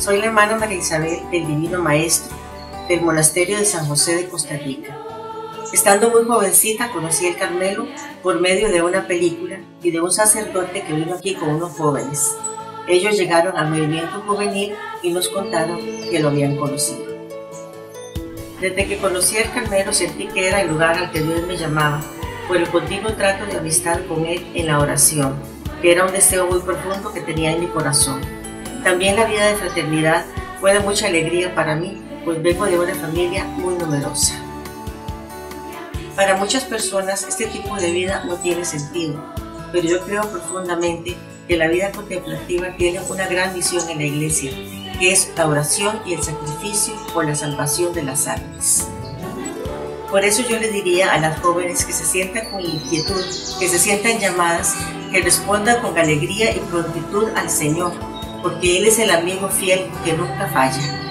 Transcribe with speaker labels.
Speaker 1: Soy la hermana María Isabel del Divino Maestro del Monasterio de San José de Costa Rica. Estando muy jovencita conocí el Carmelo por medio de una película y de un sacerdote que vino aquí con unos jóvenes. Ellos llegaron al movimiento juvenil y nos contaron que lo habían conocido. Desde que conocí al Carmelo sentí que era el lugar al que Dios me llamaba por el continuo trato de amistad con Él en la oración, que era un deseo muy profundo que tenía en mi corazón. También la vida de fraternidad fue de mucha alegría para mí, pues vengo de una familia muy numerosa. Para muchas personas este tipo de vida no tiene sentido, pero yo creo profundamente que la vida contemplativa tiene una gran misión en la iglesia, que es la oración y el sacrificio por la salvación de las almas. Por eso yo le diría a las jóvenes que se sientan con inquietud, que se sientan llamadas, que respondan con alegría y prontitud al Señor, porque Él es el amigo fiel que nunca falla.